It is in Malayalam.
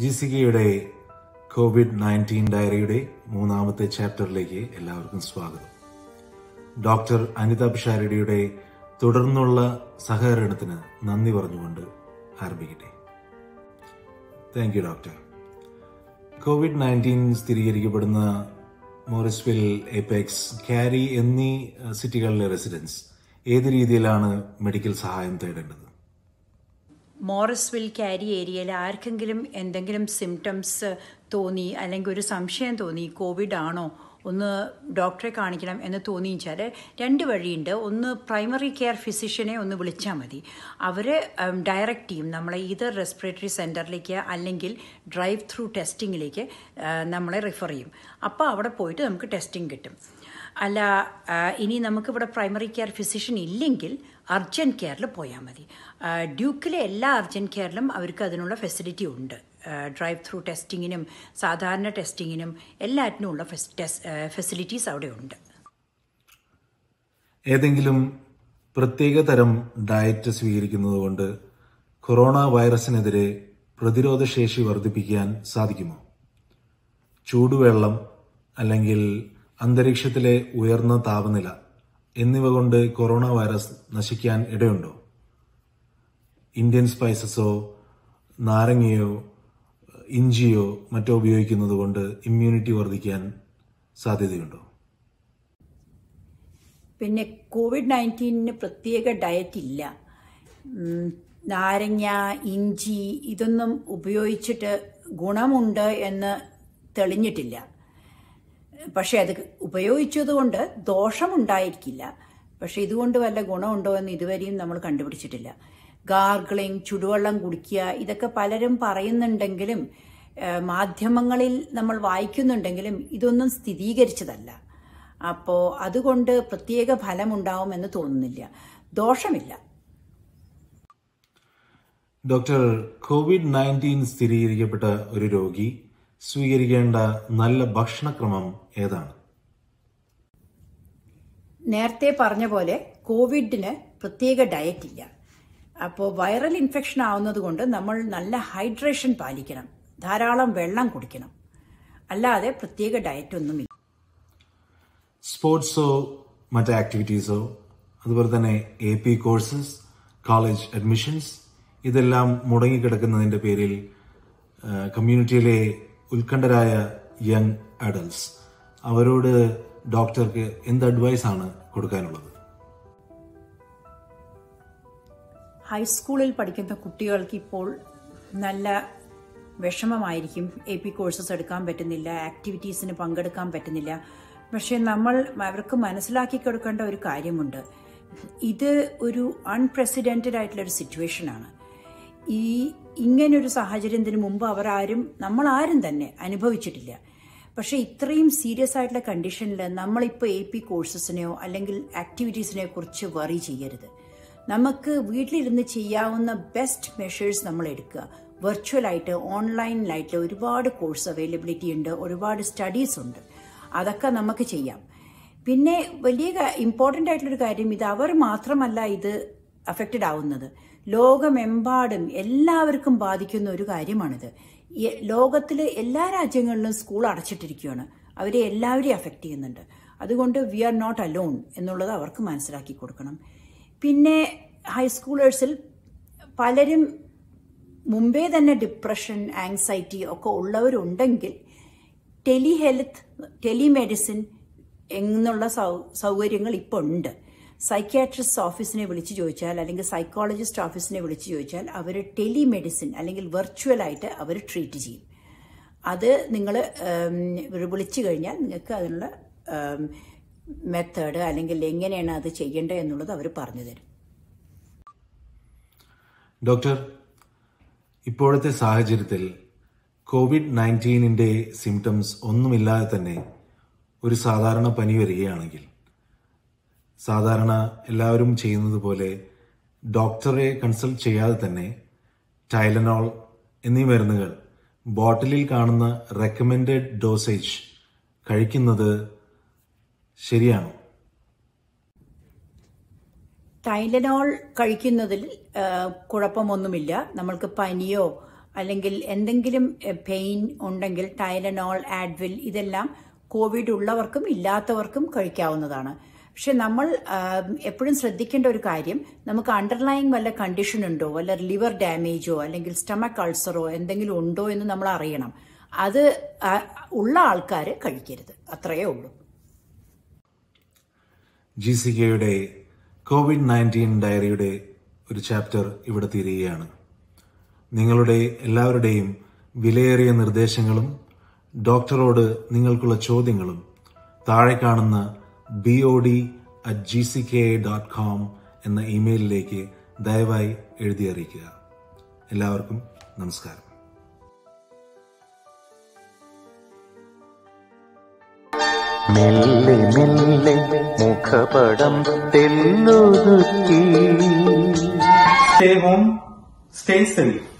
ജി സി കെയുടെ കോവിഡ് നയന്റീൻ ഡയറിയുടെ മൂന്നാമത്തെ ചാപ്റ്ററിലേക്ക് എല്ലാവർക്കും സ്വാഗതം. ഡോക്ടർ അനിത പിഷാരടിയുടെ തുടർന്നുള്ള സഹകരണത്തിന് നന്ദി പറഞ്ഞുകൊണ്ട് ആരംഭിക്കട്ടെ. Thank you doctor Covid nineteen സ്ഥിരീകരിക്കപ്പെടുന്ന Morrisville Apex Cary എന്നീ സിറ്റികളിലെ റെസിഡൻസ് ഏത് രീതിയിലാണ് മെഡിക്കൽ സഹായം തേടേണ്ടത്? മോറസ്വിൽ ക്യാരി ഏരിയയിൽ ആർക്കെങ്കിലും എന്തെങ്കിലും സിംറ്റംസ് തോന്നി അല്ലെങ്കിൽ ഒരു സംശയം തോന്നി കോവിഡ് ആണോ? ഒന്ന് ഡോക്ടറെ കാണിക്കണം എന്ന് തോന്നിച്ചാൽ രണ്ട് വഴിയുണ്ട്. ഒന്ന് പ്രൈമറി കെയർ ഫിസിഷ്യനെ ഒന്ന് വിളിച്ചാൽ മതി. അവർ ഡയറക്റ്റ് ചെയ്യും നമ്മളെ ഇത് റെസ്പിറേറ്ററി സെന്ററിലേക്ക് അല്ലെങ്കിൽ ഡ്രൈവ് ത്രൂ ടെസ്റ്റിങ്ങിലേക്ക് നമ്മളെ റിഫർ ചെയ്യും. അപ്പോൾ അവിടെ പോയിട്ട് നമുക്ക് ടെസ്റ്റിംഗ് കിട്ടും. അല്ല ഇനി നമുക്കിവിടെ പ്രൈമറി കെയർ ഫിസിഷ്യൻ ഇല്ലെങ്കിൽ അർജന്റ് കെയറിൽ പോയാൽ മതി. ഡ്യൂക്കിലെ എല്ലാ അർജന്റ് കെയറിലും അവർക്ക് അതിനുള്ള ഫെസിലിറ്റി ഉണ്ട്. ഡ്രൈവ് ത്രൂ ടെസ്റ്റിങ്ങിനും സാധാരണ ടെസ്റ്റിങ്ങിനും എല്ലാറ്റിനും ഉള്ള ഫെസിലിറ്റീസ് അവിടെ ഉണ്ട് ഏതെങ്കിലും പ്രത്യേക തരം ഡയറ്റ് സ്വീകരിക്കുന്നത് കൊണ്ട് കൊറോണ വൈറസിനെതിരെ പ്രതിരോധശേഷി വർദ്ധിപ്പിക്കാൻ സാധിക്കുമോ? ചൂടുവെള്ളം അല്ലെങ്കിൽ അന്തരീക്ഷത്തിലെ ഉയർന്ന താപനില എന്നിവ കൊണ്ട് കൊറോണ വൈറസ് നശിക്കാൻ ഇടയുണ്ടോ? ഇന്ത്യൻ സ്പൈസസോ നാരങ്ങയോ ഇഞ്ചിയോ മറ്റോ ഉപയോഗിക്കുന്നത് കൊണ്ട് ഇമ്മ്യൂണിറ്റി വർദ്ധിക്കാൻ സാധ്യതയുണ്ടോ? പിന്നെ കോവിഡ് നയന്റീനിന് പ്രത്യേക ഡയറ്റ് ഇല്ല. നാരങ്ങ ഇഞ്ചി ഇതൊന്നും ഉപയോഗിച്ചിട്ട് ഗുണമുണ്ട് എന്ന് തെളിഞ്ഞിട്ടില്ല. പക്ഷെ അത് ഉപയോഗിച്ചതുകൊണ്ട് ദോഷമുണ്ടായിരിക്കില്ല. പക്ഷെ ഇതുകൊണ്ട് വല്ല ഗുണമുണ്ടോ എന്ന് ഇതുവരെയും നമ്മൾ കണ്ടുപിടിച്ചിട്ടില്ല. ഗാർഗിളിങ് ചുടുവെള്ളം കുടിക്കുക ഇതൊക്കെ പലരും പറയുന്നുണ്ടെങ്കിലും മാധ്യമങ്ങളിൽ നമ്മൾ വായിക്കുന്നുണ്ടെങ്കിലും ഇതൊന്നും സ്ഥിരീകരിച്ചതല്ല. അപ്പോൾ അതുകൊണ്ട് പ്രത്യേക ഫലമുണ്ടാവുമെന്ന് തോന്നുന്നില്ല. ദോഷമില്ല. ഡോക്ടർ കോവിഡ് നയന്റീൻ സ്ഥിരീകരിക്കപ്പെട്ട ഒരു രോഗി സ്വീകരിക്കേണ്ട നല്ല ഭക്ഷണക്രമം ഏതാണ്? നേരത്തെ പറഞ്ഞ പോലെ കോവിഡിന് പ്രത്യേക ഡയറ്റ് ഇല്ല അപ്പോൾ വൈറൽ ഇൻഫെക്ഷൻ ആവുന്നത് കൊണ്ട് നമ്മൾ നല്ല ഹൈഡ്രേഷൻ പാലിക്കണം. ധാരാളം വെള്ളം കുടിക്കണം. അല്ലാതെ പ്രത്യേക ഡയറ്റ് ഒന്നുമില്ല സ്പോർട്സോ മറ്റ് ആക്ടിവിറ്റീസോ അതുപോലെ തന്നെ A P courses college admissions ഇതെല്ലാം മുടങ്ങിക്കിടക്കുന്നതിന്റെ പേരിൽ കമ്മ്യൂണിറ്റിയിലെ ഉത്കണ്ഠരായ യങ് അഡൽട്സ് അവരോട് ഡോക്ടർക്ക് എന്ത് അഡ്വൈസാണ് കൊടുക്കാനുള്ളത്? ഹൈസ്കൂളിൽ പഠിക്കുന്ന കുട്ടികൾക്ക് ഇപ്പോൾ നല്ല വിഷമമായിരിക്കും. എ പി കോഴ്സസ് എടുക്കാൻ പറ്റുന്നില്ല ആക്ടിവിറ്റീസിന് പങ്കെടുക്കാൻ പറ്റുന്നില്ല. പക്ഷേ നമ്മൾ അവർക്ക് മനസ്സിലാക്കി കൊടുക്കേണ്ട ഒരു കാര്യമുണ്ട്. ഇത് ഒരു അൺപ്രസിഡന്റഡ് ആയിട്ടുള്ള ഒരു സിറ്റുവേഷനാണ് ഈ ഇങ്ങനൊരു സാഹചര്യത്തിന് മുമ്പ് അവർ ആരും നമ്മൾ ആരും തന്നെ അനുഭവിച്ചിട്ടില്ല. പക്ഷേ ഇത്രയും സീരിയസ് ആയിട്ടുള്ള കണ്ടീഷനിൽ നമ്മളിപ്പോൾ എ പി കോഴ്സസിനെയോ അല്ലെങ്കിൽ ആക്ടിവിറ്റീസിനെയോ കുറിച്ച് വറി ചെയ്യരുത്. നമുക്ക് വീട്ടിലിരുന്ന് ചെയ്യാവുന്ന ബെസ്റ്റ് മെഷേഴ്സ് നമ്മൾ എടുക്കുക വെർച്വലായിട്ട് ഓൺലൈനിലായിട്ട് ഒരുപാട് കോഴ്സ് അവൈലബിലിറ്റി ഉണ്ട് ഒരുപാട് സ്റ്റഡീസ് ഉണ്ട്. അതൊക്കെ നമുക്ക് ചെയ്യാം. പിന്നെ വലിയ ഇമ്പോർട്ടന്റ് ആയിട്ടുള്ളൊരു കാര്യം ഇത് അവർ മാത്രമല്ല ഇത് അഫക്റ്റഡ് ആവുന്നത്. ലോകമെമ്പാടും എല്ലാവർക്കും ബാധിക്കുന്ന ഒരു കാര്യമാണിത്. ലോകത്തിലെ എല്ലാ രാജ്യങ്ങളിലും സ്കൂൾ അടച്ചിട്ടിരിക്കുകയാണ്. അവരെ എല്ലാവരെയും അഫക്റ്റ് ചെയ്യുന്നുണ്ട്. അതുകൊണ്ട് വി ആർ നോട്ട് അലോൺ എന്നുള്ളത് അവർക്ക് മനസ്സിലാക്കി കൊടുക്കണം. പിന്നെ ഹൈസ്കൂളേഴ്സിൽ പലരും മുമ്പേ തന്നെ ഡിപ്രഷൻ ആങ്സൈറ്റി ഒക്കെ ഉള്ളവരുണ്ടെങ്കിൽ ടെലി ഹെൽത്ത് ടെലിമെഡിസിൻ എന്നുള്ള സൗ സൗകര്യങ്ങൾ ഇപ്പോൾ ഉണ്ട്. സൈക്യാട്രിസ്റ്റ് ഓഫീസിനെ വിളിച്ച് ചോദിച്ചാൽ അല്ലെങ്കിൽ സൈക്കോളജിസ്റ്റ് ഓഫീസിനെ വിളിച്ച് ചോദിച്ചാൽ അവർ ടെലിമെഡിസിൻ അല്ലെങ്കിൽ വെർച്വലായിട്ട് അവർ ട്രീറ്റ് ചെയ്യും. അത് നിങ്ങൾ വിളിച്ചു കഴിഞ്ഞാൽ നിങ്ങൾക്ക് അതിനുള്ള മെത്തേഡ് അല്ലെങ്കിൽ എങ്ങനെയാണ് അത് ചെയ്യേണ്ടത് എന്നുള്ളത് അവർ പറഞ്ഞു തരും. ഡോക്ടർ ഇപ്പോഴത്തെ സാഹചര്യത്തിൽ കോവിഡ് നയന്റീനിന്റെ സിംറ്റംസ് ഒന്നുമില്ലാതെ തന്നെ ഒരു സാധാരണ പനി വരികയാണെങ്കിൽ സാധാരണ എല്ലാവരും ചെയ്യുന്നത് പോലെ ഡോക്ടറെ കൺസൾട്ട് ചെയ്യാതെ തന്നെ ടൈലനോൾ എന്നീ മരുന്നുകൾ ബോട്ടിലിൽ കാണുന്ന റെക്കമെൻഡഡ് ഡോസേജ് കഴിക്കുന്നത് ശരിയാണോ? ടൈലനോൾ കഴിക്കുന്നതിൽ കുഴപ്പമൊന്നുമില്ല. നമ്മൾക്ക് പനിയോ അല്ലെങ്കിൽ എന്തെങ്കിലും പെയിൻ ഉണ്ടെങ്കിൽ ടൈലനോൾ ആഡ്വിൽ ഇതെല്ലാം കോവിഡ് ഉള്ളവർക്കും ഇല്ലാത്തവർക്കും കഴിക്കാവുന്നതാണ്. പക്ഷെ നമ്മൾ എപ്പോഴും ശ്രദ്ധിക്കേണ്ട ഒരു കാര്യം നമുക്ക് അണ്ടർലൈങ് വല്ല കണ്ടീഷൻ ഉണ്ടോ? വല്ല ലിവർ ഡാമേജോ അല്ലെങ്കിൽ സ്റ്റമക്ക് അൾസറോ എന്തെങ്കിലും ഉണ്ടോ എന്ന് നമ്മൾ അറിയണം. അത് ഉള്ള ആൾക്കാർ കഴിക്കരുത്. അത്രയേ ഉള്ളൂ. ജി സി കെയുടെ കോവിഡ് നയന്റീൻ ഡയറിയുടെ ഒരു ചാപ്റ്റർ ഇവിടെ തീരുകയാണ്. നിങ്ങളുടെ എല്ലാവരുടെയും വിലയേറിയ നിർദ്ദേശങ്ങളും ഡോക്ടറോട് നിങ്ങൾക്കുള്ള ചോദ്യങ്ങളും താഴെ കാണുന്ന B O D at G C K dot com എന്ന ഇമെയിലിലേക്ക് ദയവായി എഴുതി അറിയിക്കുക. എല്ലാവർക്കും നമസ്കാരം. മെല്ലെ മെല്ലെ മുഖപടം തെല്ലൊതുക്കി സ്റ്റേ ഹോം സ്റ്റേ safe.